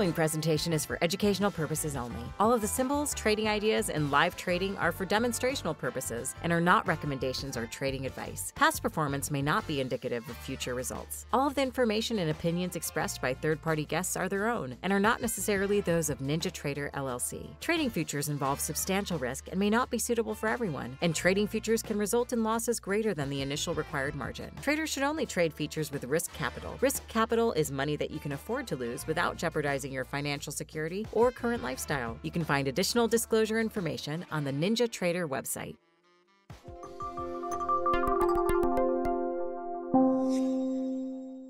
following presentation is for educational purposes only. All of the symbols, trading ideas, and live trading are for demonstrational purposes and are not recommendations or trading advice. Past performance may not be indicative of future results. All of the information and opinions expressed by third party guests are their own and are not necessarily those of Ninja Trader LLC. Trading futures involve substantial risk and may not be suitable for everyone, and trading futures can result in losses greater than the initial required margin. Traders should only trade futures with risk capital. Risk capital is money that you can afford to lose without jeopardizing your financial security or current lifestyle. You can find additional disclosure information on the Ninja Trader website.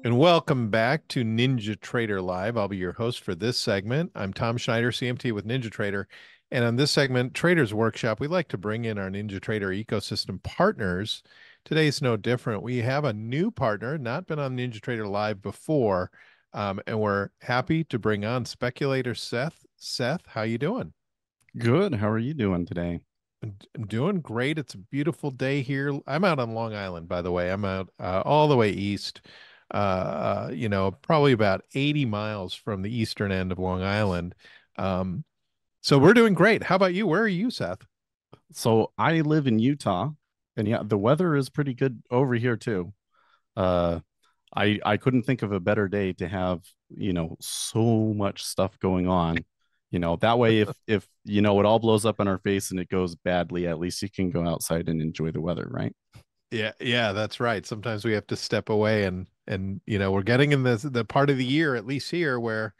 And welcome back to Ninja Trader Live. I'll be your host for this segment. I'm Tom Schneider, CMT with Ninja Trader. And on this segment, Traders Workshop, we like to bring in our Ninja Trader ecosystem partners. Today's no different. We have a new partner, not been on Ninja Trader Live before, um, and we're happy to bring on speculator Seth. Seth, how you doing? Good. How are you doing today? I'm doing great. It's a beautiful day here. I'm out on Long Island, by the way. I'm out uh, all the way east uh, uh, you know, probably about 80 miles from the eastern end of Long Island. Um, so we're doing great. How about you? Where are you, Seth? So I live in Utah, and yeah, the weather is pretty good over here too. Uh, I I couldn't think of a better day to have you know so much stuff going on. You know that way, if if you know it all blows up in our face and it goes badly, at least you can go outside and enjoy the weather, right? Yeah, yeah, that's right. Sometimes we have to step away and and you know we're getting in the the part of the year at least here where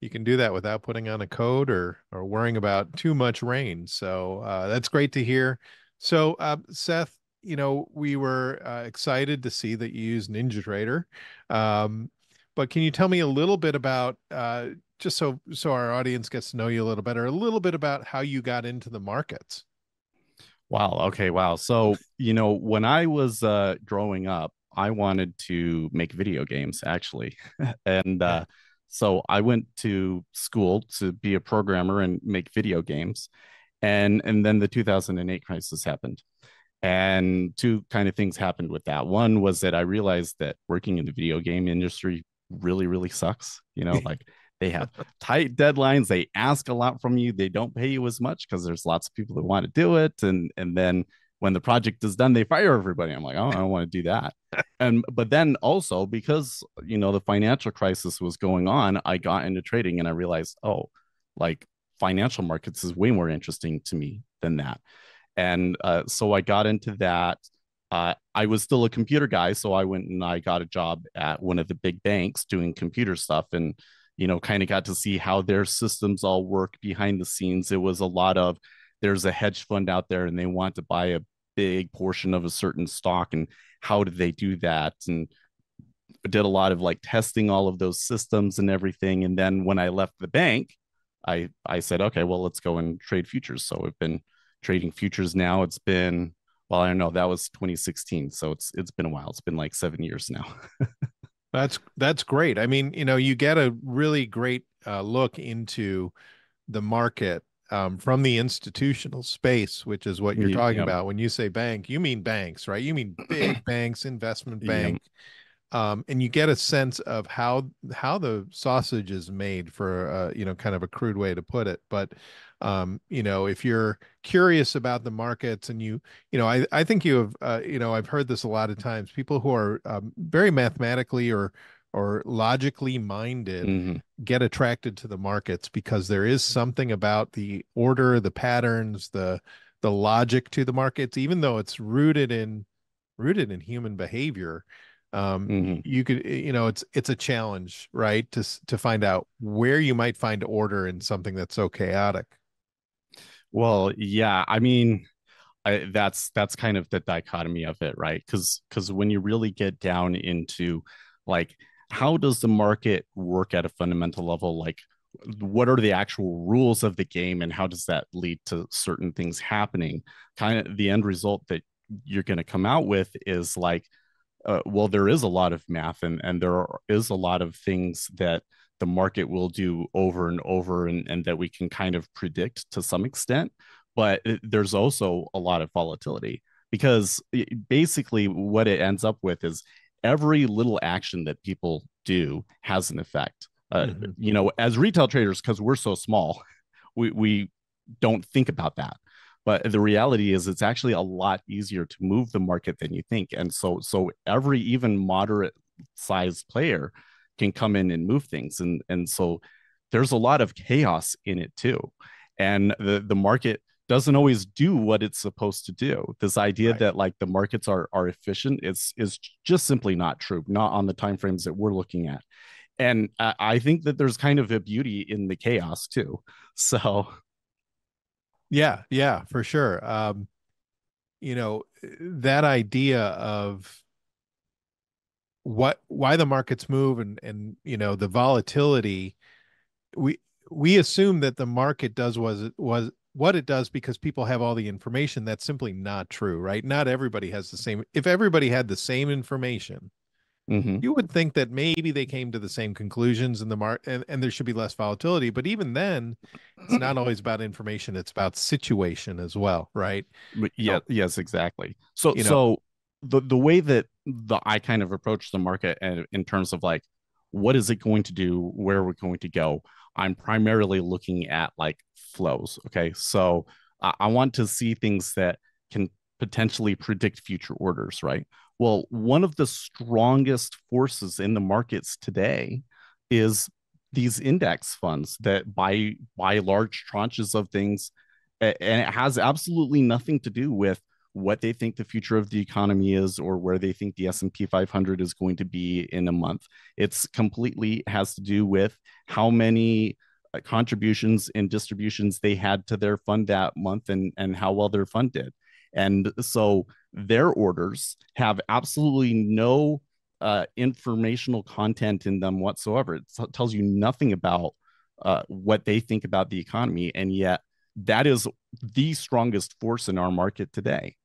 you can do that without putting on a coat or or worrying about too much rain so uh, that's great to hear so uh, seth you know we were uh, excited to see that you use ninja trader um, but can you tell me a little bit about uh, just so so our audience gets to know you a little better a little bit about how you got into the markets wow okay wow so you know when i was uh growing up I wanted to make video games actually. and uh, so I went to school to be a programmer and make video games. And, and then the 2008 crisis happened. And two kind of things happened with that. One was that I realized that working in the video game industry really, really sucks. You know, like they have tight deadlines. They ask a lot from you. They don't pay you as much because there's lots of people that want to do it. And and then when the project is done, they fire everybody. I'm like, oh, I don't want to do that. and but then also because you know the financial crisis was going on, I got into trading and I realized, oh, like financial markets is way more interesting to me than that. And uh, so I got into that. Uh, I was still a computer guy, so I went and I got a job at one of the big banks doing computer stuff, and you know, kind of got to see how their systems all work behind the scenes. It was a lot of there's a hedge fund out there and they want to buy a big portion of a certain stock and how did they do that and did a lot of like testing all of those systems and everything and then when i left the bank i i said okay well let's go and trade futures so we've been trading futures now it's been well i don't know that was 2016 so it's it's been a while it's been like seven years now that's that's great i mean you know you get a really great uh, look into the market um, from the institutional space, which is what you're talking about. When you say bank, you mean banks, right? You mean big banks, investment bank. Um, and you get a sense of how how the sausage is made for uh, you know kind of a crude way to put it but um, you know if you're curious about the markets and you you know i i think you have uh, you know i've heard this a lot of times people who are um, very mathematically or or logically minded mm-hmm. get attracted to the markets because there is something about the order the patterns the the logic to the markets even though it's rooted in rooted in human behavior um mm-hmm. you could you know it's it's a challenge right to to find out where you might find order in something that's so chaotic. Well yeah i mean I, that's that's kind of the dichotomy of it right? Because because when you really get down into like how does the market work at a fundamental level? Like what are the actual rules of the game and how does that lead to certain things happening? Kind of the end result that you're going to come out with is like uh, well there is a lot of math and and there are, is a lot of things that the market will do over and over and, and that we can kind of predict to some extent but it, there's also a lot of volatility because it, basically what it ends up with is every little action that people do has an effect uh, mm-hmm. you know as retail traders because we're so small we we don't think about that but the reality is it's actually a lot easier to move the market than you think and so so every even moderate sized player can come in and move things and and so there's a lot of chaos in it too and the the market doesn't always do what it's supposed to do this idea right. that like the markets are are efficient is is just simply not true not on the time frames that we're looking at and I, I think that there's kind of a beauty in the chaos too so yeah yeah for sure. Um you know that idea of what why the markets move and and you know the volatility we we assume that the market does was was what it does because people have all the information that's simply not true right? Not everybody has the same if everybody had the same information mm-hmm. you would think that maybe they came to the same conclusions in the market and, and there should be less volatility but even then it's not always about information it's about situation as well right yeah so, yes exactly so you know, so the the way that the i kind of approach the market and in terms of like what is it going to do where we're going to go I'm primarily looking at like flows. Okay. So uh, I want to see things that can potentially predict future orders, right? Well, one of the strongest forces in the markets today is these index funds that buy buy large tranches of things and it has absolutely nothing to do with what they think the future of the economy is or where they think the S&P 500 is going to be in a month. It's completely has to do with how many uh, contributions and distributions they had to their fund that month and and how well their fund did. And so their orders have absolutely no uh, informational content in them whatsoever. It t- tells you nothing about uh, what they think about the economy, and yet that is the strongest force in our market today.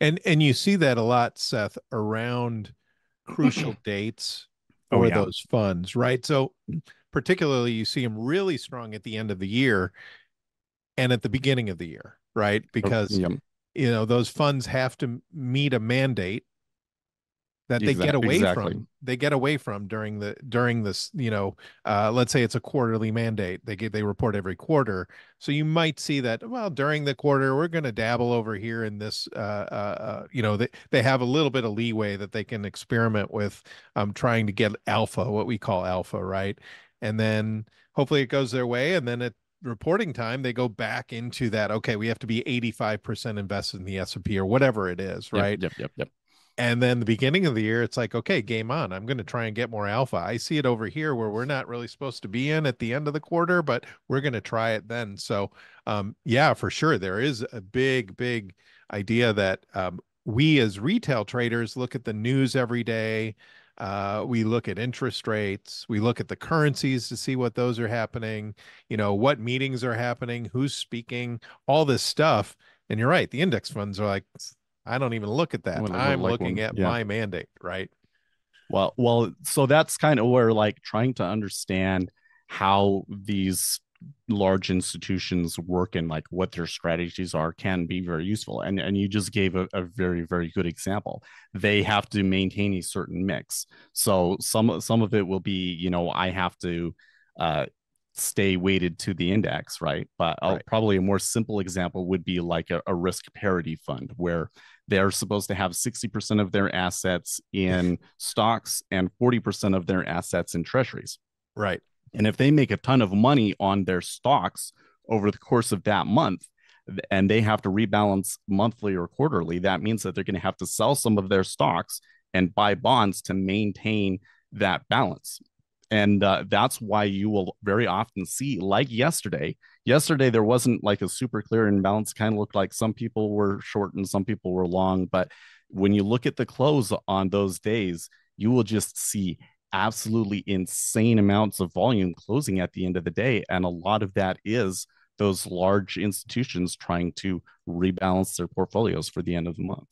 And and you see that a lot, Seth, around crucial dates for oh, yeah. those funds, right? So particularly you see them really strong at the end of the year and at the beginning of the year, right? Oh, because oh, you know those funds have to meet a mandate that they get away exactly. from they get away from during the during this you know uh, let's say it's a quarterly mandate they get they report every quarter. So you might see that well during the quarter we're going to dabble over here in this uh, uh, uh, you know they, they have a little bit of leeway that they can experiment with um, trying to get alpha what we call alpha right? And then hopefully it goes their way and then at reporting time they go back into that okay we have to be 85% invested in the s&p or whatever it is right? yep yep yep, yep and then the beginning of the year it's like okay game on. I'm going to try and get more alpha. I see it over here where we're not really supposed to be in at the end of the quarter but we're going to try it then. So um, yeah for sure there is a big big idea that um, we as retail traders look at the news every day uh, we look at interest rates we look at the currencies to see what those are happening you know what meetings are happening who's speaking all this stuff and you're right the index funds are like I don't even look at that. I'm like looking one. at yeah. my mandate, right? Well, well, so that's kind of where like trying to understand how these large institutions work and like what their strategies are can be very useful. And and you just gave a, a very very good example. They have to maintain a certain mix. So some some of it will be, you know, I have to uh, stay weighted to the index, right? But right. probably a more simple example would be like a, a, risk parity fund where they're supposed to have 60% of their assets in stocks and 40% of their assets in treasuries. Right. And if they make a ton of money on their stocks over the course of that month, and they have to rebalance monthly or quarterly, that means that they're going to have to sell some of their stocks and buy bonds to maintain that balance. And uh, that's why you will very often see like yesterday yesterday there wasn't like a super clear imbalance kind of looked like some people were short and some people were long but when you look at the close on those days you will just see absolutely insane amounts of volume closing at the end of the day and a lot of that is those large institutions trying to rebalance their portfolios for the end of the month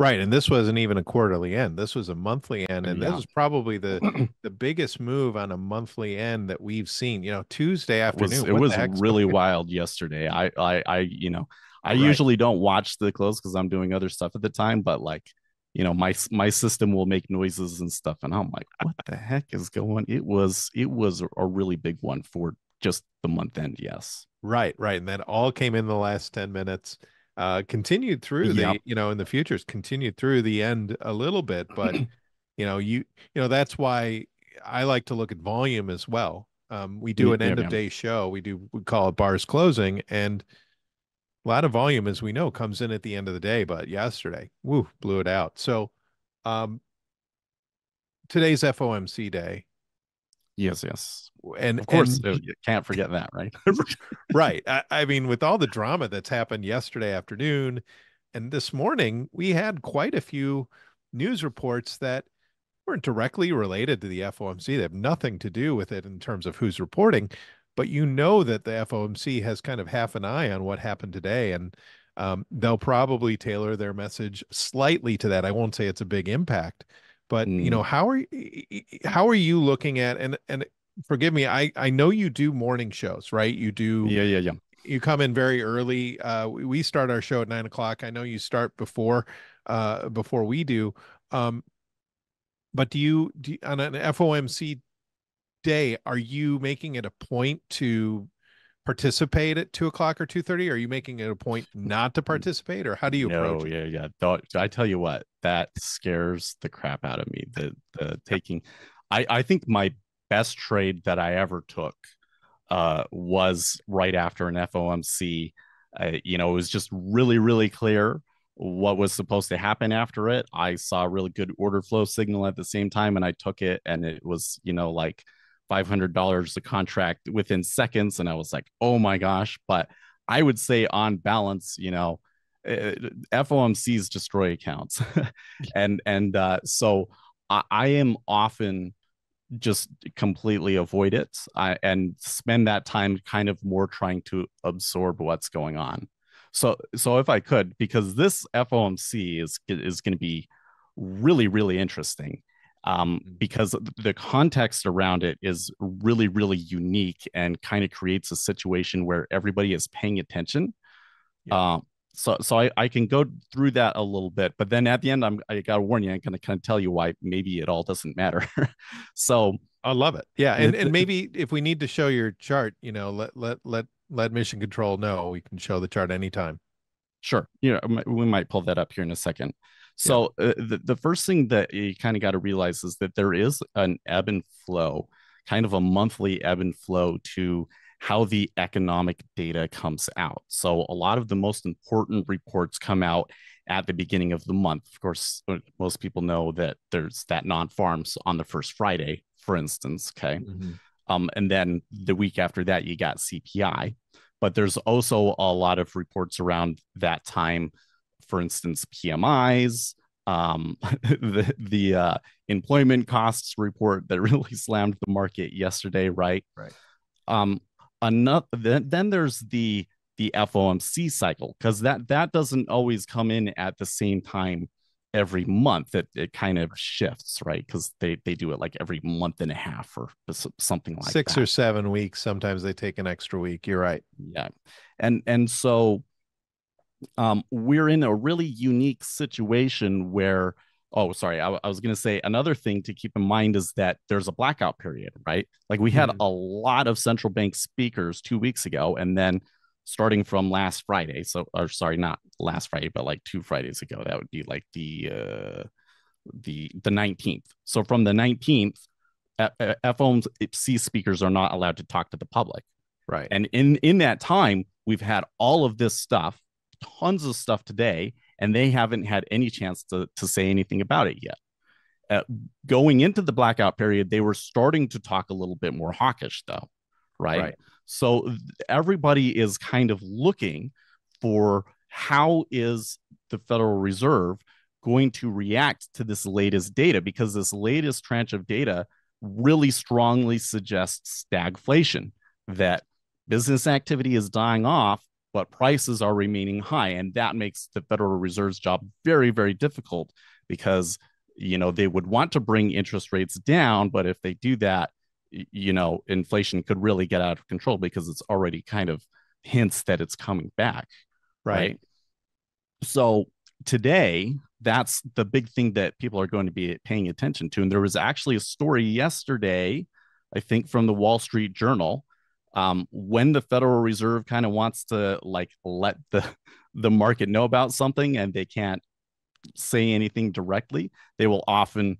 Right, and this wasn't even a quarterly end. This was a monthly end, and yeah. this is probably the the biggest move on a monthly end that we've seen. You know, Tuesday afternoon. It was, it was really wild yesterday. I, I, I, you know, I right. usually don't watch the close because I'm doing other stuff at the time, but like you know my my system will make noises and stuff and i'm like what the heck is going it was it was a really big one for just the month end yes. Right right and that all came in the last 10 minutes uh continued through yep. the you know in the futures continued through the end a little bit but you know you you know that's why i like to look at volume as well. Um we do an end yeah, of day show we do we call it bars closing and a lot of volume, as we know, comes in at the end of the day, but yesterday, woo, blew it out. So, um, today's FOMC day. Yes, yes, and of course, and, uh, you can't forget that, right? right. I, I, mean, with all the drama that's happened yesterday afternoon and this morning, we had quite a few news reports that weren't directly related to the FOMC. They have nothing to do with it in terms of who's reporting, but you know that the FOMC has kind of half an eye on what happened today, and um, they'll probably tailor their message slightly to that. I won't say it's a big impact, but mm. you know how are how are you looking at and and forgive me, I I know you do morning shows, right? You do yeah yeah yeah. You come in very early. Uh, we start our show at nine o'clock. I know you start before uh, before we do. Um, but do you, do you on an FOMC day, are you making it a point to participate at two o'clock or two thirty? Are you making it a point not to participate, or how do you no, approach? Yeah, yeah. Don't, I tell you what, that scares the crap out of me. The the taking, I I think my best trade that I ever took uh, was right after an FOMC. Uh, you know, it was just really really clear what was supposed to happen after it. I saw a really good order flow signal at the same time, and I took it, and it was you know like $500 a contract within seconds. And I was like, oh my gosh. But I would say, on balance, you know, uh, FOMCs destroy accounts. and and uh, so I, I, am often just completely avoid it I, and spend that time kind of more trying to absorb what's going on. So so if I could, because this FOMC is is going to be really really interesting um, mm-hmm. because the context around it is really, really unique and kind of creates a situation where everybody is paying attention. Yeah. Um, so, so I, I can go through that a little bit, but then at the end, I'm I gotta warn you, I'm gonna kind of tell you why maybe it all doesn't matter. so I love it. Yeah, and and maybe if we need to show your chart, you know, let let let let mission control know we can show the chart anytime. Sure. You know, we might pull that up here in a second. So yeah. uh, the, the first thing that you kind of got to realize is that there is an ebb and flow, kind of a monthly ebb and flow to how the economic data comes out. So a lot of the most important reports come out at the beginning of the month. Of course, uh, most people know that there's that non-farms on the first Friday, for instance. Okay. Mm-hmm. Um, and then the week after that, you got CPI. But there's also a lot of reports around that time for instance, PMIs, um, the the uh, employment costs report that really slammed the market yesterday, right? Right. Um, another then, then there's the the FOMC cycle because that that doesn't always come in at the same time every month. It it kind of shifts, right? Because they they do it like every month and a half or something like six that. or seven weeks. Sometimes they take an extra week. You're right. Yeah, and and so um, we're in a really unique situation where oh sorry I, I was going to say another thing to keep in mind is that there's a blackout period right like we had mm-hmm. a lot of central bank speakers two weeks ago and then starting from last friday so or sorry not last friday but like two fridays ago that would be like the uh the the 19th so from the 19th FOMC speakers are not allowed to talk to the public right and in in that time we've had all of this stuff tons of stuff today, and they haven't had any chance to, to say anything about it yet. Uh, going into the blackout period, they were starting to talk a little bit more hawkish, though, right? right. So everybody is kind of looking for how is the Federal Reserve going to react to this latest data? Because this latest tranche of data really strongly suggests stagflation that business activity is dying off but prices are remaining high. And that makes the federal reserve's job very very difficult because you know they would want to bring interest rates down but if they do that you know inflation could really get out of control because it's already kind of hints that it's coming back right, right? so today, that's the big thing that people are going to be paying attention to. And there was actually a story yesterday, I think, from the Wall Street Journal. Um, when the Federal Reserve kind of wants to like let the the market know about something and they can't say anything directly, they will often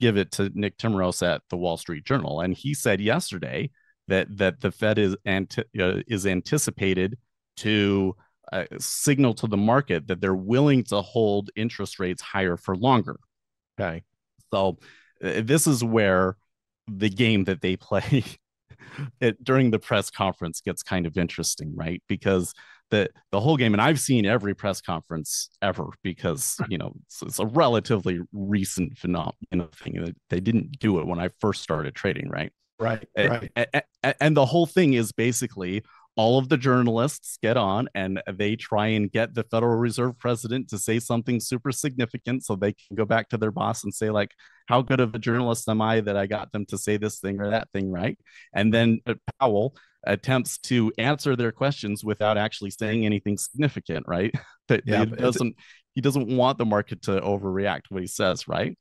give it to Nick Timiraos at the Wall Street Journal, and he said yesterday that that the Fed is anti- uh, is anticipated to uh, signal to the market that they're willing to hold interest rates higher for longer. Okay, so uh, this is where the game that they play it, during the press conference gets kind of interesting, right? Because the the whole game, and I've seen every press conference ever because you know it's, it's a relatively recent phenomenon thing. They didn't do it when I first started trading, right? Right, right. And, and, and the whole thing is basically all of the journalists get on and they try and get the Federal Reserve president to say something super significant so they can go back to their boss and say, like, how good of a journalist am I that I got them to say this thing or that thing, right? And then uh, Powell attempts to answer their questions without actually saying anything significant, right? That yeah, doesn't he doesn't want the market to overreact what he says, right?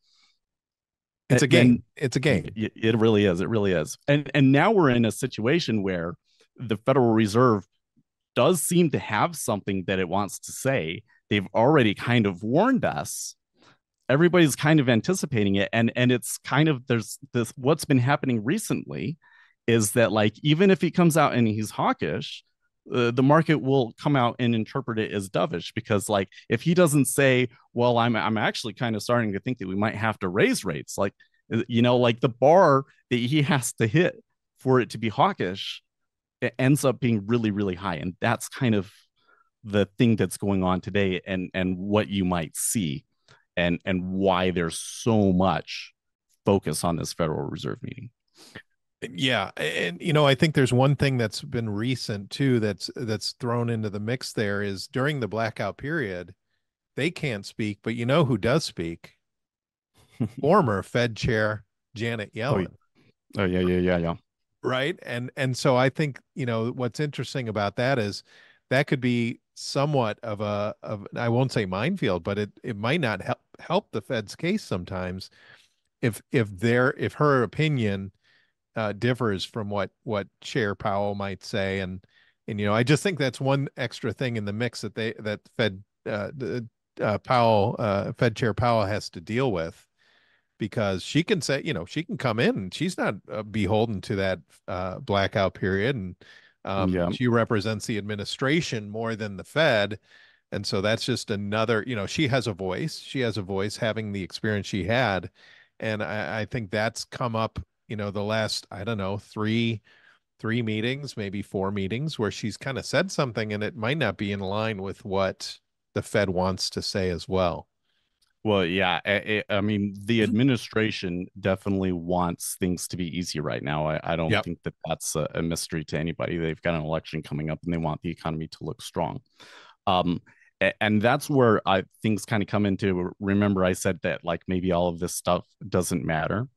It's a game. And it's a game. It really is. It really is. And and now we're in a situation where the Federal Reserve does seem to have something that it wants to say. They've already kind of warned us. Everybody's kind of anticipating it. And and it's kind of there's this what's been happening recently is that like even if he comes out and he's hawkish, uh, the market will come out and interpret it as dovish because like if he doesn't say, well, I'm I'm actually kind of starting to think that we might have to raise rates, like uh, you know, like the bar that he has to hit for it to be hawkish it ends up being really really high and that's kind of the thing that's going on today and and what you might see and and why there's so much focus on this federal reserve meeting. Yeah and you know i think there's one thing that's been recent too that's that's thrown into the mix there is during the blackout period they can't speak but you know who does speak? Former fed chair janet oh, yellen. Oh, oh yeah yeah yeah yeah right? And and so i think you know what's interesting about that is that could be somewhat of a of i won't say minefield but it it might not help help the fed's case sometimes if if their if her opinion uh, differs from what what chair powell might say. And and you know i just think that's one extra thing in the mix that they that fed uh, uh powell uh fed chair powell has to deal with because she can say, you know, she can come in and she's not uh, beholden to that uh, blackout period. And um, yeah. she represents the administration more than the Fed. And so that's just another, you know, she has a voice. She has a voice having the experience she had. And I, I think that's come up, you know, the last, I don't know, three, three meetings, maybe four meetings where she's kind of said something and it might not be in line with what the Fed wants to say as well. Well, yeah, I, I, mean, the mm-hmm. administration definitely wants things to be easy right now. I, I don't yep. think that that's a, a, mystery to anybody. They've got an election coming up, and they want the economy to look strong. Um, and that's where I, things kind of come into. Remember, I said that like maybe all of this stuff doesn't matter.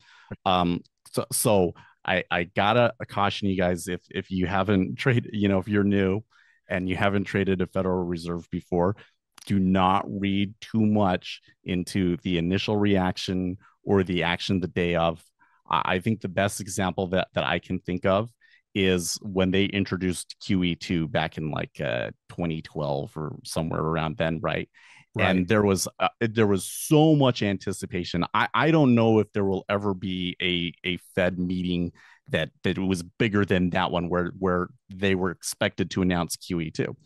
Um, so, so I, I gotta caution you guys if if you haven't traded, you know, if you're new and you haven't traded a Federal Reserve before, do not read too much into the initial reaction or the action the day of. I think the best example that, that I can think of is when they introduced QE2 back in like uh, 2012 or somewhere around then, right? Right. and there was uh, there was so much anticipation i i don't know if there will ever be a a fed meeting that that was bigger than that one where where they were expected to announce qe2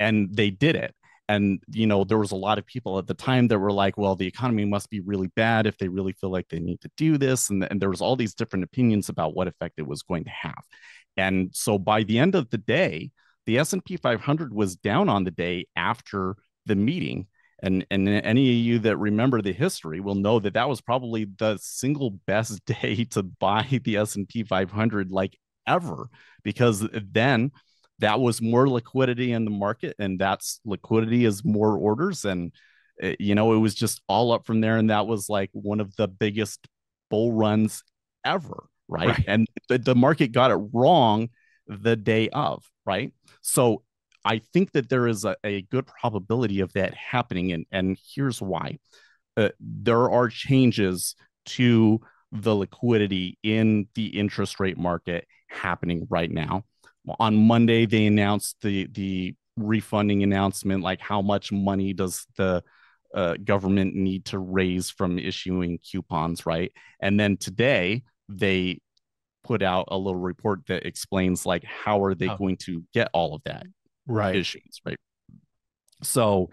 and they did it and you know there was a lot of people at the time that were like well the economy must be really bad if they really feel like they need to do this and, and there was all these different opinions about what effect it was going to have. And so by the end of the day the s&p 500 was down on the day after the meeting. And and any of you that remember the history will know that that was probably the single best day to buy the s&p 500 like ever because then that was more liquidity in the market and that's liquidity is more orders and eh, you know it was just all up from there and that was like one of the biggest bull runs ever right, right. and the, the market got it wrong the day of right so I think that there is a, a good probability of that happening. And, and here's why uh, there are changes to the liquidity in the interest rate market happening right now. On Monday, they announced the, the refunding announcement like how much money does the uh, government need to raise from issuing coupons, right? And then today, they put out a little report that explains like how are they oh. going to get all of that right issues right so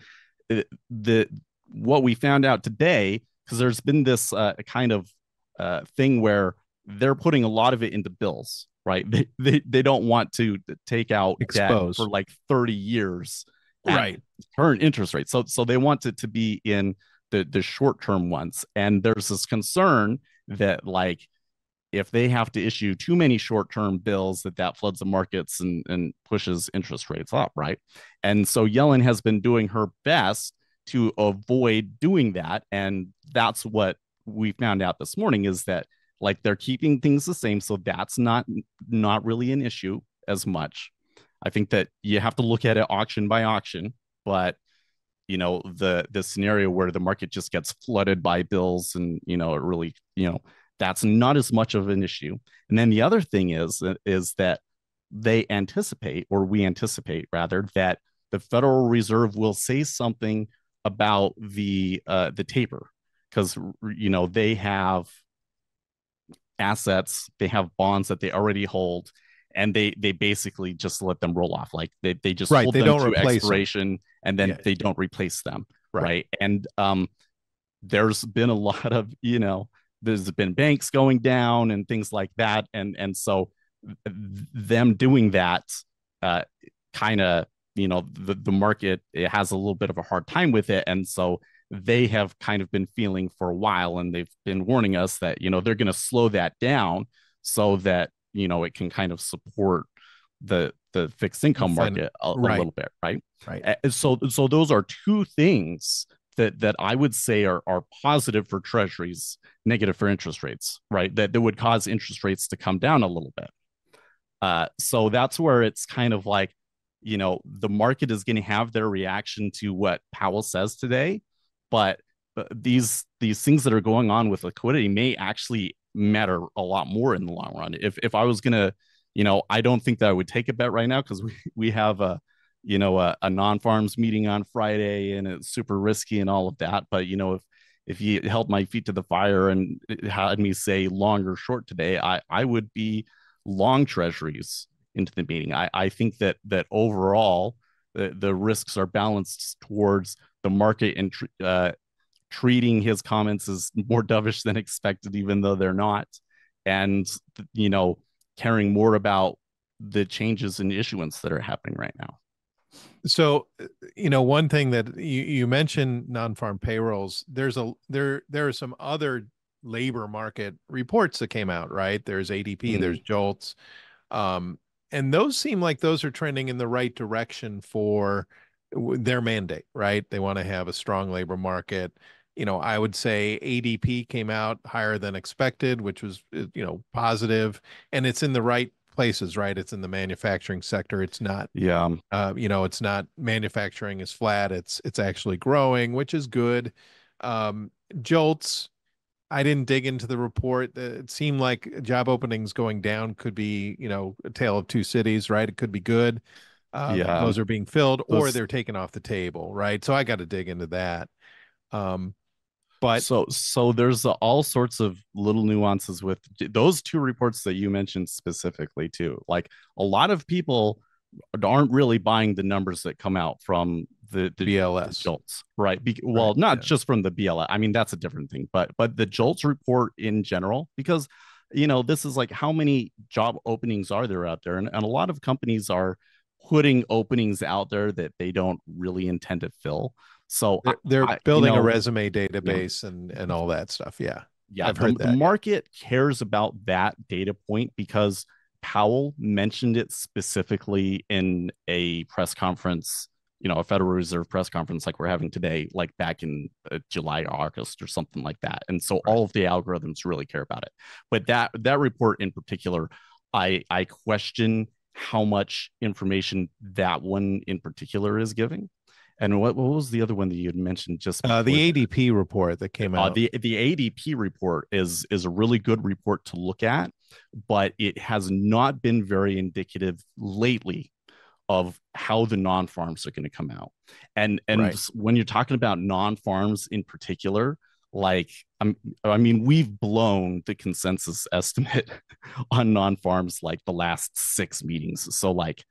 uh, the what we found out today because there's been this uh, kind of uh, thing where they're putting a lot of it into bills right? They they, they don't want to take out Expose. debt for like 30 years right. current interest rates. So so they want it to be in the the short term ones. And there's this concern that like if they have to issue too many short-term bills that that floods the markets and, and pushes interest rates up right? And so yellen has been doing her best to avoid doing that. And that's what we found out this morning is that like they're keeping things the same so that's not not really an issue as much i think that you have to look at it auction by auction but you know the the scenario where the market just gets flooded by bills and you know it really you know that's not as much of an issue. And then the other thing is is that they anticipate, or we anticipate rather, that the Federal Reserve will say something about the uh, the taper because you know they have assets, they have bonds that they already hold, and they they basically just let them roll off. Like they they just right. hold they them don't to expiration, them. and then yeah. they don't replace them. Right. right. And um, there's been a lot of you know there's been banks going down and things like that and and so them doing that uh, kind of you know the, the market it has a little bit of a hard time with it and so they have kind of been feeling for a while and they've been warning us that you know they're going to slow that down so that you know it can kind of support the the fixed income market a, right. a little bit right right so so those are two things that that I would say are are positive for treasuries, negative for interest rates, right? That that would cause interest rates to come down a little bit. Uh, so that's where it's kind of like, you know, the market is going to have their reaction to what Powell says today, but these these things that are going on with liquidity may actually matter a lot more in the long run. If if I was gonna, you know, I don't think that I would take a bet right now because we we have a you know a, a non-farms meeting on friday and it's super risky and all of that but you know if if you held my feet to the fire and had me say long or short today i i would be long treasuries into the meeting i i think that that overall the, the risks are balanced towards the market and uh, treating his comments as more dovish than expected even though they're not. And you know caring more about the changes in issuance that are happening right now. So uh, you know one thing that you, you mentioned non-farm payrolls there's a there there are some other labor market reports that came out right? There's adp mm-hmm. there's jolts. Um, and those seem like those are trending in the right direction for their mandate right they want to have a strong labor market you know i would say adp came out higher than expected which was uh, you know positive and it's in the right places, right? It's in the manufacturing sector. It's not, yeah, uh, you know, it's not manufacturing is flat. It's it's actually growing, which is good. Um, Jolts, I didn't dig into the report. It seemed like job openings going down could be, you know, a tale of two cities, right? It could be good. Um, yeah, those are being filled, those... or they're taken off the table, right? So I got to dig into that. Um, but so so there's all sorts of little nuances with those two reports that you mentioned specifically too like a lot of people aren't really buying the numbers that come out from the, the BLS jolts right Be- well right, not yeah. just from the BLS I mean that's a different thing but but the jolts report in general because you know this is like how many job openings are there out there and, and a lot of companies are putting openings out there that they don't really intend to fill so they're, they're I, building you know, a resume database yeah. and and all that stuff. Yeah. Yeah. I've heard the, that. The market cares about that data point because Powell mentioned it specifically in a press conference, you know, a Federal Reserve press conference like we're having today, like back in uh, July, August, or something like that. And so right. all of the algorithms really care about it. But that that report in particular, I I question how much information that one in particular is giving. And what, what was the other one that you had mentioned? Just uh, the ADP report that came uh, out. The the ADP report is is a really good report to look at, but it has not been very indicative lately of how the non-farms are going to come out. And and right. when you're talking about non-farms in particular, like I'm, I mean, we've blown the consensus estimate on non-farms like the last six meetings. So like,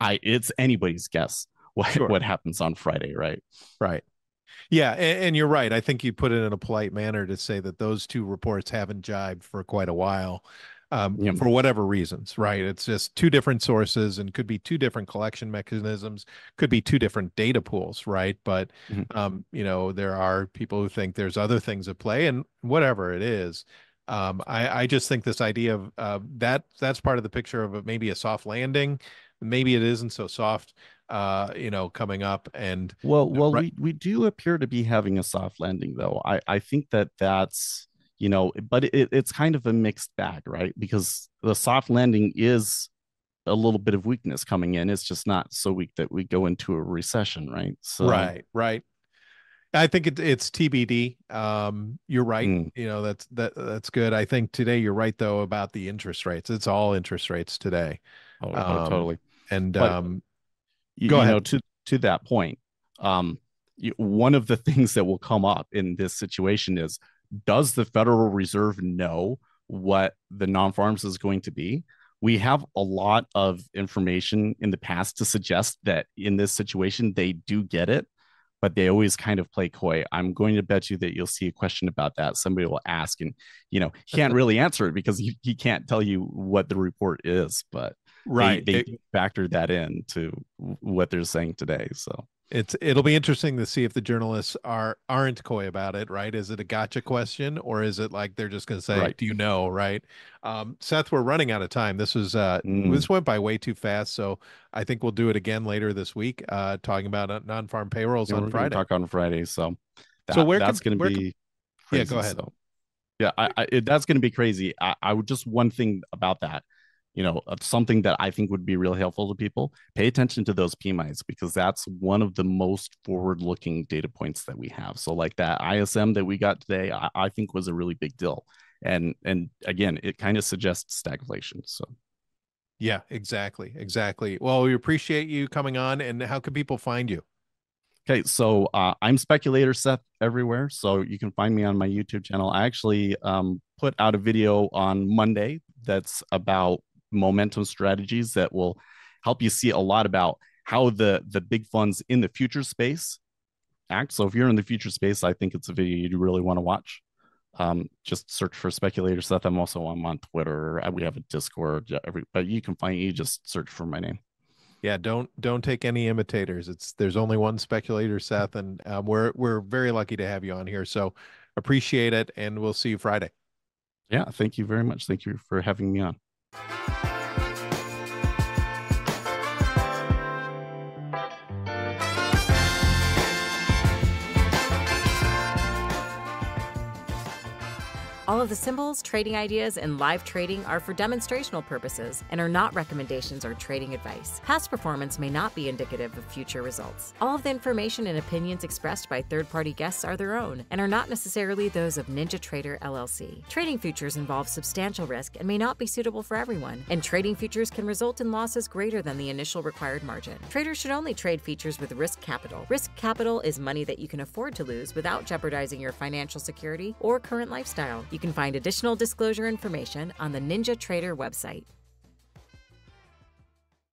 I it's anybody's guess what sure. what happens on Friday, right? Right. Yeah, and, and, you're right. I think you put it in a polite manner to say that those two reports haven't jibed for quite a while um, yeah. for whatever reasons, right? It's just two different sources and could be two different collection mechanisms, could be two different data pools, right? But, mm-hmm. um, you know, there are people who think there's other things at play, and whatever it is. Um, I, I just think this idea of uh, that that's part of the picture of maybe a soft landing. Maybe it isn't so soft, uh, you know, coming up. And well, well, right- we we do appear to be having a soft landing, though. I I think that that's you know but it, it's kind of a mixed bag right? Because the soft landing is a little bit of weakness coming in. It's just not so weak that we go into a recession right? So right right. I think it, it's tbd um you're right. Mm. you know that's that that's good. I think today you're right though about the interest rates. It's all interest rates today. Oh, um, totally. and but, um you, go you ahead. know to to that point um one of the things that will come up in this situation is does the Federal Reserve know what the non farms is going to be? We have a lot of information in the past to suggest that in this situation, they do get it, but they always kind of play coy. I'm going to bet you that you'll see a question about that. Somebody will ask, and you know, he can't really answer it because he, he can't tell you what the report is, but right. they, they it, factor that in to what they're saying today. So. It's it'll be interesting to see if the journalists are aren't coy about it right? Is it a gotcha question or is it like they're just going to say right. do you know? Right? Um, seth we're running out of time. This was uh mm. this went by way too fast so i think we'll do it again later this week uh talking about uh, non-farm payrolls yeah, on friday. talk on friday so that, so where that's going to be crazy, yeah go ahead. so. yeah I, I it, that's going to be crazy. I, I would just one thing about that you know something that i think would be really helpful to people pay attention to those pmis because that's one of the most forward looking data points that we have so like that ism that we got today i, I think was a really big deal and and again it kind of suggests stagflation so yeah exactly exactly well we appreciate you coming on and how can people find you Okay, so uh, I'm Speculator Seth everywhere. So you can find me on my YouTube channel. I actually um, put out a video on Monday that's about momentum strategies that will help you see a lot about how the the big funds in the future space act. So if you're in the future space, I think it's a video you really want to watch. Um, just search for speculator Seth. I'm also I'm on Twitter. We have a Discord. Every, but you can find you just search for my name. Yeah, don't don't take any imitators. It's there's only one speculator Seth, and um, we're we're very lucky to have you on here. So appreciate it, and we'll see you Friday. Yeah, thank you very much. Thank you for having me on. All of the symbols, trading ideas, and live trading are for demonstrational purposes and are not recommendations or trading advice. Past performance may not be indicative of future results. All of the information and opinions expressed by third party guests are their own and are not necessarily those of Ninja Trader LLC. Trading futures involve substantial risk and may not be suitable for everyone, and trading futures can result in losses greater than the initial required margin. Traders should only trade futures with risk capital. Risk capital is money that you can afford to lose without jeopardizing your financial security or current lifestyle. You you can find additional disclosure information on the Ninja Trader website.